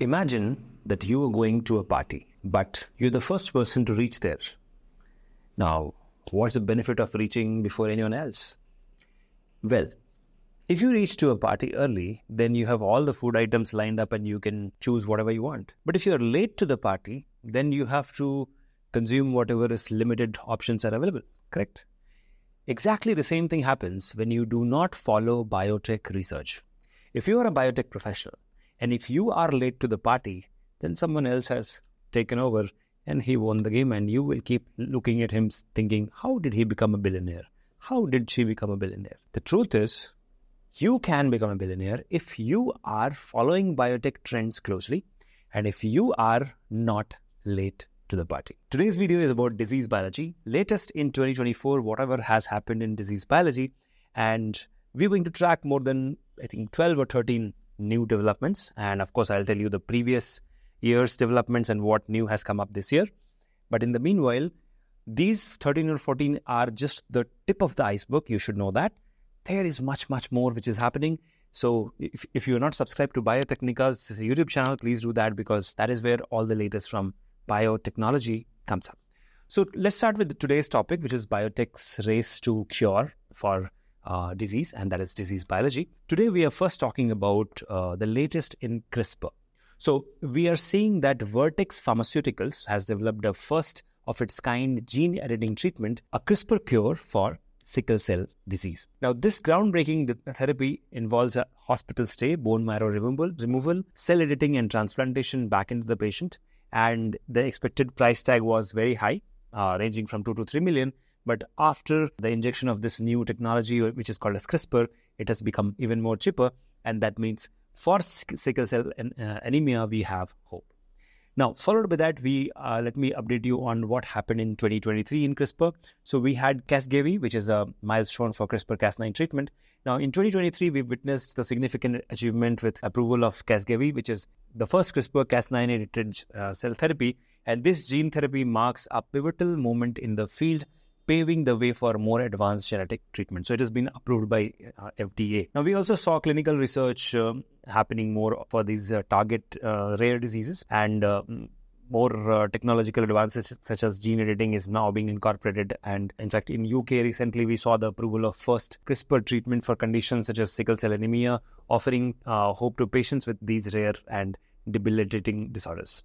Imagine that you are going to a party, but you're the first person to reach there. Now, what's the benefit of reaching before anyone else? Well, if you reach to a party early, then you have all the food items lined up and you can choose whatever you want. But if you're late to the party, then you have to consume whatever is limited options are available, correct? Exactly the same thing happens when you do not follow biotech research. If you are a biotech professional, and if you are late to the party, then someone else has taken over and he won the game, and you will keep looking at him thinking, How did he become a billionaire? How did she become a billionaire? The truth is, you can become a billionaire if you are following biotech trends closely and if you are not late to the party. Today's video is about disease biology, latest in 2024, whatever has happened in disease biology, and we're going to track more than, I think, 12 or 13 new developments. And of course, I'll tell you the previous year's developments and what new has come up this year. But in the meanwhile, these 13 or 14 are just the tip of the iceberg. You should know that. There is much, much more which is happening. So if, if you're not subscribed to Biotecnika's YouTube channel, please do that because that is where all the latest from biotechnology comes up. So let's start with today's topic, which is biotech's race to cure for uh, disease, and that is disease biology. Today, we are first talking about uh, the latest in CRISPR. So, we are seeing that Vertex Pharmaceuticals has developed a first of its kind gene editing treatment, a CRISPR cure for sickle cell disease. Now, this groundbreaking therapy involves a hospital stay, bone marrow removal, removal, cell editing, and transplantation back into the patient. And the expected price tag was very high, uh, ranging from two to three million. But after the injection of this new technology, which is called as CRISPR, it has become even more cheaper. And that means for sickle cell uh, anemia, we have hope. Now, followed by that, we uh, let me update you on what happened in 2023 in CRISPR. So we had Casgevy, which is a milestone for CRISPR-Cas9 treatment. Now, in 2023, we witnessed the significant achievement with approval of Casgevy, which is the first CRISPR-Cas9 edited uh, cell therapy. And this gene therapy marks a pivotal moment in the field paving the way for more advanced genetic treatment. So it has been approved by uh, FDA. Now we also saw clinical research uh, happening more for these uh, target uh, rare diseases and uh, more uh, technological advances such as gene editing is now being incorporated and in fact in UK recently we saw the approval of first CRISPR treatment for conditions such as sickle cell anemia offering hope to patients with these rare and debilitating disorders.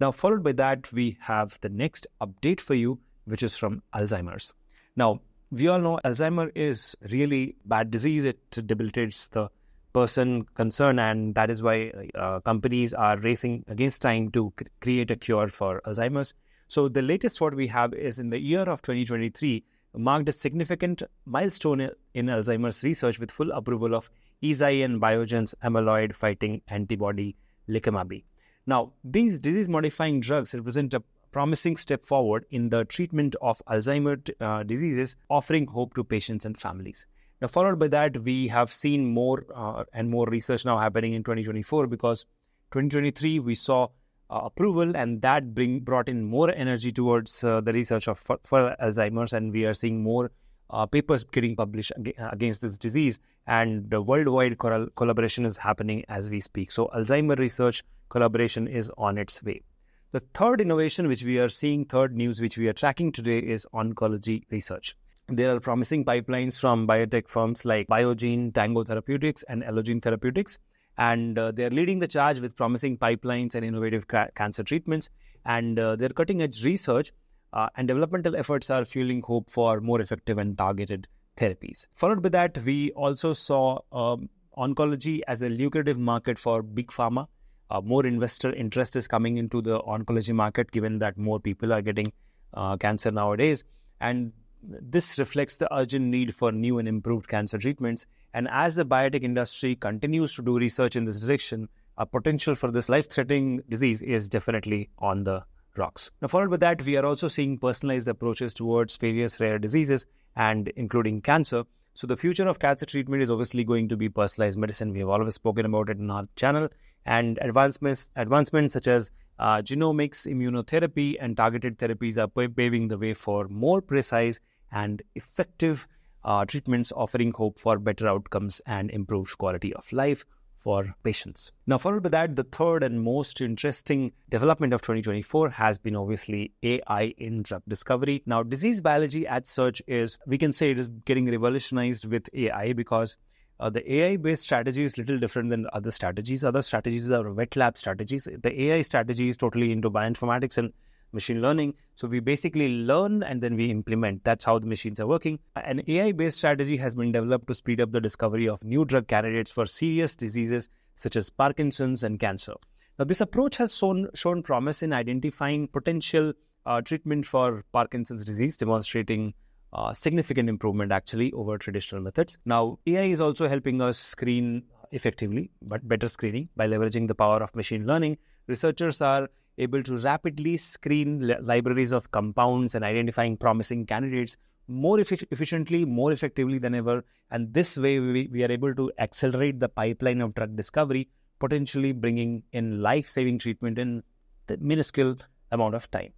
Now followed by that we have the next update for you which is from Alzheimer's. Now, we all know Alzheimer is really bad disease. It debilitates the person concerned, and that is why uh, companies are racing against time to create a cure for Alzheimer's. So, the latest what we have is in the year of 2023 marked a significant milestone in Alzheimer's research with full approval of Eisai and Biogen's amyloid fighting antibody Lecanemab. Now, these disease modifying drugs represent a promising step forward in the treatment of Alzheimer's uh, diseases, offering hope to patients and families. Now, followed by that, we have seen more uh, and more research now happening in 2024 because 2023 we saw uh, approval and that bring brought in more energy towards uh, the research of for, for, Alzheimer's, and we are seeing more uh, papers getting published against this disease, and the worldwide collaboration is happening as we speak. So, Alzheimer research collaboration is on its way. The third innovation which we are seeing, third news which we are tracking today is oncology research. There are promising pipelines from biotech firms like Biogen, Tango Therapeutics, and Allogene Therapeutics. And uh, they're leading the charge with promising pipelines and innovative ca- cancer treatments. And uh, their cutting edge research uh, and developmental efforts are fueling hope for more effective and targeted therapies. Followed by that, we also saw um, oncology as a lucrative market for big pharma uh, more investor interest is coming into the oncology market given that more people are getting uh, cancer nowadays and this reflects the urgent need for new and improved cancer treatments and as the biotech industry continues to do research in this direction a potential for this life-threatening disease is definitely on the rocks. Now, followed by that, we are also seeing personalized approaches towards various rare diseases and including cancer. So, the future of cancer treatment is obviously going to be personalized medicine. We have always spoken about it in our channel, and advancements advancements such as uh, genomics, immunotherapy, and targeted therapies are paving the way for more precise and effective uh, treatments, offering hope for better outcomes and improved quality of life for patients. Now, followed by that, the third and most interesting development of 2024 has been obviously AI in drug discovery. Now, disease biology as such is, we can say it is getting revolutionized with AI because uh, the AI based strategy is little different than other strategies. Other strategies are wet lab strategies. The AI strategy is totally into bioinformatics and machine learning. So we basically learn and then we implement. That's how the machines are working. An AI based strategy has been developed to speed up the discovery of new drug candidates for serious diseases such as Parkinson's and cancer. Now, this approach has shown, shown promise in identifying potential uh, treatment for Parkinson's disease, demonstrating uh, significant improvement actually over traditional methods. Now, AI is also helping us screen effectively, but better screening by leveraging the power of machine learning. Researchers are able to rapidly screen li- libraries of compounds and identifying promising candidates more effic- efficiently, more effectively than ever. And this way, we, we are able to accelerate the pipeline of drug discovery, potentially bringing in life saving treatment in the minuscule amount of time.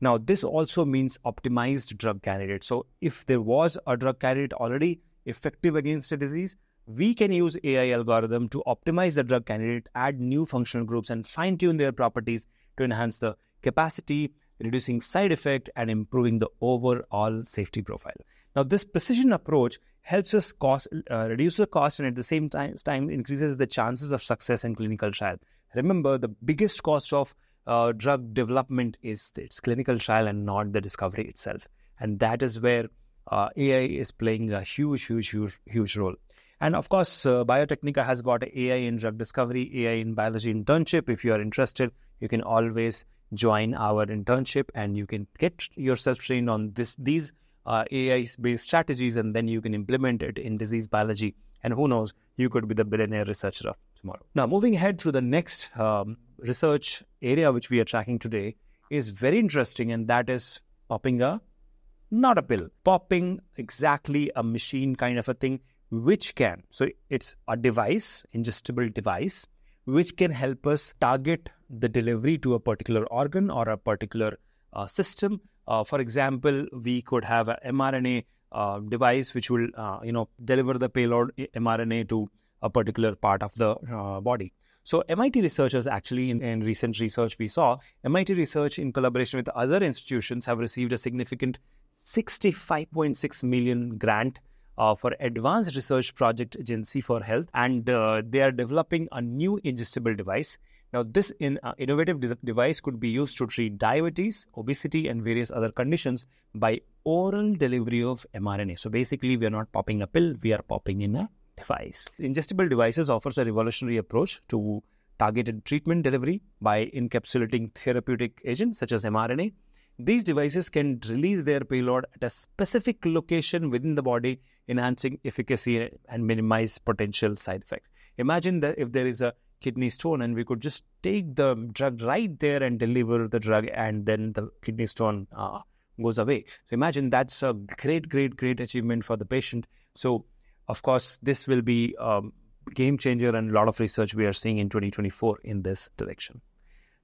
Now, this also means optimized drug candidate. So, if there was a drug candidate already effective against a disease, we can use AI algorithm to optimize the drug candidate, add new functional groups, and fine tune their properties to enhance the capacity, reducing side effect, and improving the overall safety profile. Now, this precision approach helps us cost, uh, reduce the cost and at the same time, time increases the chances of success in clinical trial. Remember, the biggest cost of uh, drug development is its clinical trial and not the discovery itself. And that is where uh, AI is playing a huge, huge, huge, huge role. And of course, uh, Biotecnika has got AI in drug discovery, AI in biology internship. If you are interested, you can always join our internship and you can get yourself trained on this these uh, AI based strategies and then you can implement it in disease biology. And who knows, you could be the billionaire researcher of tomorrow. Now, moving ahead to the next um, research area which we are tracking today is very interesting, and that is popping a not a pill, popping exactly a machine kind of a thing, which can. So it's a device, ingestible device, which can help us target the delivery to a particular organ or a particular uh, system. Uh, for example, we could have an mRNA uh, device which will, uh, you know, deliver the payload mRNA to a particular part of the uh, body. So MIT researchers actually in, in, recent research we saw MIT research in collaboration with other institutions have received a significant 65.6 million grant uh, for Advanced Research Project Agency for Health, and uh, they are developing a new ingestible device. Now, this in, uh, innovative de- device could be used to treat diabetes, obesity, and various other conditions by oral delivery of mRNA. So, basically, we are not popping a pill; we are popping in a device. Ingestible devices offers a revolutionary approach to targeted treatment delivery by encapsulating therapeutic agents such as mRNA. These devices can release their payload at a specific location within the body enhancing efficacy and minimize potential side effects. Imagine that if there is a kidney stone and we could just take the drug right there and deliver the drug and then the kidney stone uh, goes away. So imagine that's a great, great, great achievement for the patient. So of course, this will be a game changer and a lot of research we are seeing in 2024 in this direction.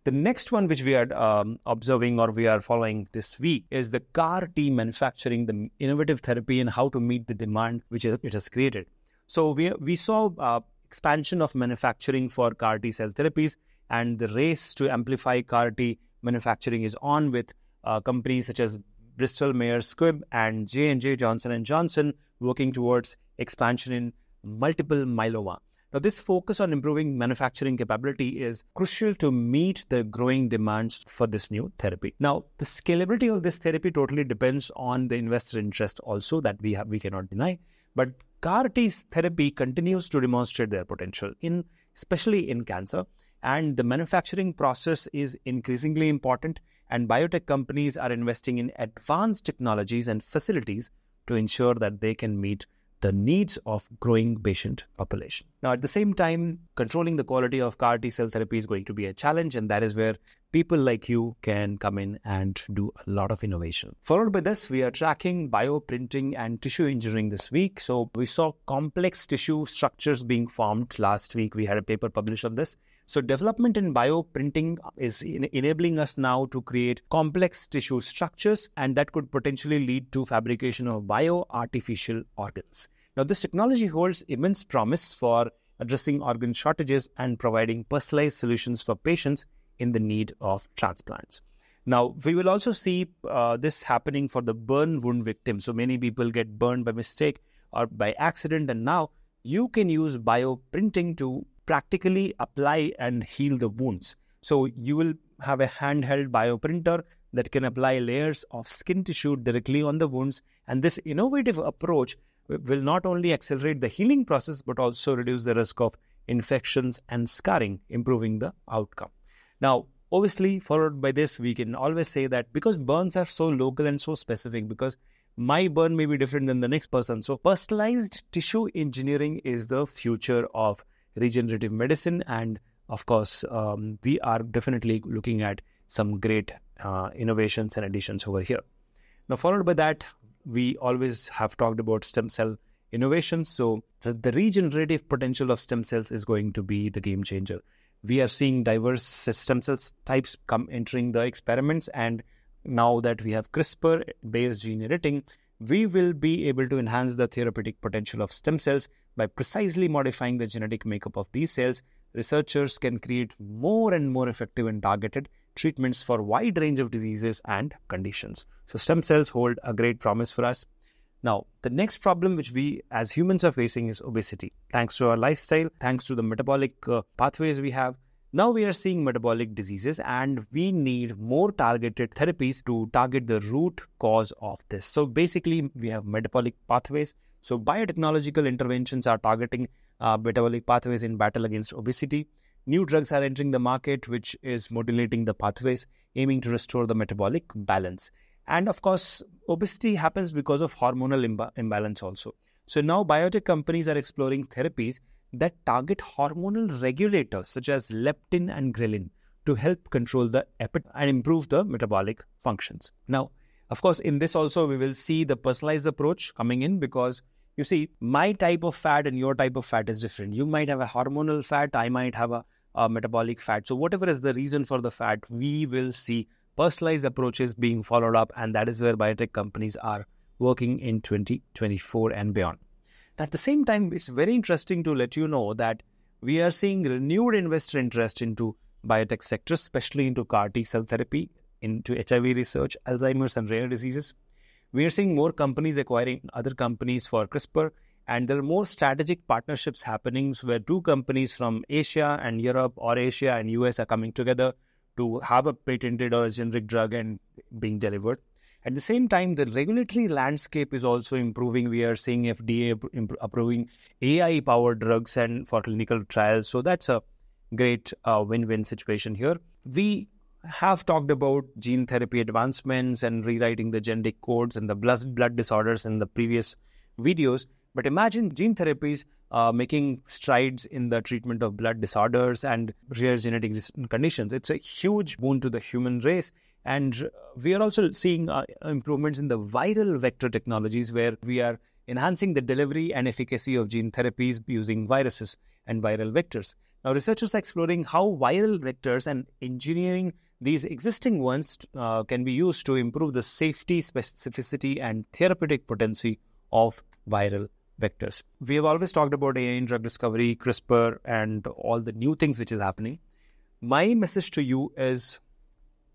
The next one, which we are um, observing or we are following this week, is the CAR T manufacturing, the innovative therapy, and how to meet the demand which it has created. So we we saw uh, expansion of manufacturing for CAR T cell therapies, and the race to amplify CAR T manufacturing is on with uh, companies such as Bristol Myers Squibb and J and J Johnson and Johnson working towards expansion in multiple myeloma. Now, this focus on improving manufacturing capability is crucial to meet the growing demands for this new therapy. Now, the scalability of this therapy totally depends on the investor interest also that we have we cannot deny. But CAR T therapy continues to demonstrate their potential in especially in cancer and the manufacturing process is increasingly important and biotech companies are investing in advanced technologies and facilities to ensure that they can meet the needs of growing patient population. Now, at the same time, controlling the quality of CAR T cell therapy is going to be a challenge, and that is where people like you can come in and do a lot of innovation. Followed by this, we are tracking bioprinting and tissue engineering this week. So we saw complex tissue structures being formed last week. We had a paper published on this. So, development in bioprinting is in enabling us now to create complex tissue structures, and that could potentially lead to fabrication of bio artificial organs. Now, this technology holds immense promise for addressing organ shortages, and providing personalized solutions for patients in the need of transplants. Now, we will also see uh, this happening for the burn wound victim. So, many people get burned by mistake or by accident, and now you can use bioprinting to practically apply and heal the wounds. So, you will have a handheld bioprinter that can apply layers of skin tissue directly on the wounds. And this innovative approach will not only accelerate the healing process but also reduce the risk of infections and scarring, improving the outcome. Now, obviously, followed by this, we can always say that because burns are so local and so specific, because my burn may be different than the next person. So, personalized tissue engineering is the future of regenerative medicine. And of course, um, we are definitely looking at some great uh, innovations and additions over here. Now, followed by that, we always have talked about stem cell innovations. So, the regenerative potential of stem cells is going to be the game changer. We are seeing diverse stem cells types come entering the experiments, and now that we have CRISPR based gene editing, we will be able to enhance the therapeutic potential of stem cells by precisely modifying the genetic makeup of these cells. Researchers can create more and more effective and targeted treatments for wide range of diseases and conditions. So stem cells hold a great promise for us. Now, the next problem which we as humans are facing is obesity. Thanks to our lifestyle, thanks to the metabolic uh, pathways we have, now we are seeing metabolic diseases and we need more targeted therapies to target the root cause of this. So basically, we have metabolic pathways. So biotechnological interventions are targeting uh, metabolic pathways in battle against obesity. New drugs are entering the market, which is modulating the pathways, aiming to restore the metabolic balance. And of course, obesity happens because of hormonal imba- imbalance also. So now biotech companies are exploring therapies that target hormonal regulators such as leptin and ghrelin to help control the appetite and improve the metabolic functions. Now, of course, in this also we will see the personalized approach coming in because you see, my type of fat and your type of fat is different. You might have a hormonal fat, I might have a, a metabolic fat. So, whatever is the reason for the fat, we will see personalized approaches being followed up, and that is where biotech companies are working in 2024 and beyond. At the same time, it's very interesting to let you know that we are seeing renewed investor interest into biotech sectors, especially into CAR T cell therapy, into HIV research, Alzheimer's, and rare diseases. We are seeing more companies acquiring other companies for CRISPR, and there are more strategic partnerships happening where two companies from Asia and Europe or Asia and US are coming together to have a patented or a generic drug and being delivered. At the same time, the regulatory landscape is also improving. We are seeing FDA approving AI powered drugs and for clinical trials. So that's a great uh, win win situation here. We have talked about gene therapy advancements and rewriting the genetic codes and the blood, blood disorders in the previous videos. But imagine gene therapies uh, making strides in the treatment of blood disorders and rare genetic conditions. It's a huge boon to the human race. And we are also seeing uh, improvements in the viral vector technologies where we are enhancing the delivery and efficacy of gene therapies using viruses and viral vectors. Now, researchers are exploring how viral vectors and engineering these existing ones uh, can be used to improve the safety, specificity, and therapeutic potency of viral vectors. We have always talked about AI in drug discovery, CRISPR, and all the new things which is happening. My message to you is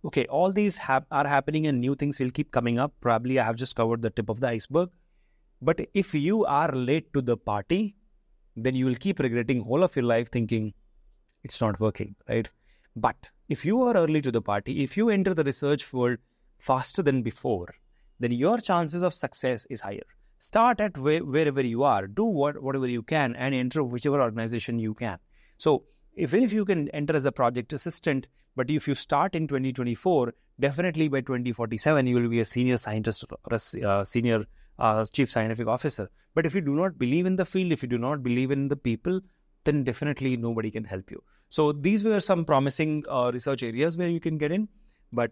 okay, all these are happening and new things will keep coming up. Probably I have just covered the tip of the iceberg. But if you are late to the party, then you will keep regretting whole of your life thinking it's not working, right? But if you are early to the party, if you enter the research world faster than before, then your chances of success is higher. Start at where, wherever you are, do what, whatever you can, and enter whichever organization you can. So, even if you can enter as a project assistant, but if you start in 2024, definitely by 2047, you will be a senior scientist or a uh, senior uh, chief scientific officer. But if you do not believe in the field, if you do not believe in the people, then definitely nobody can help you. So these were some promising uh, research areas where you can get in, but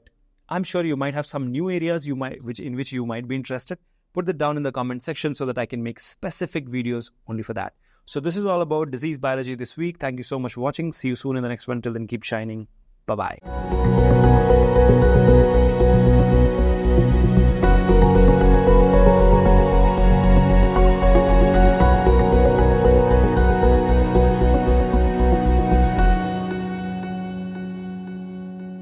I'm sure you might have some new areas you might which in which you might be interested. Put that down in the comment section so that I can make specific videos only for that. So this is all about disease biology this week. Thank you so much for watching. See you soon in the next one. Till then, keep shining. Bye bye.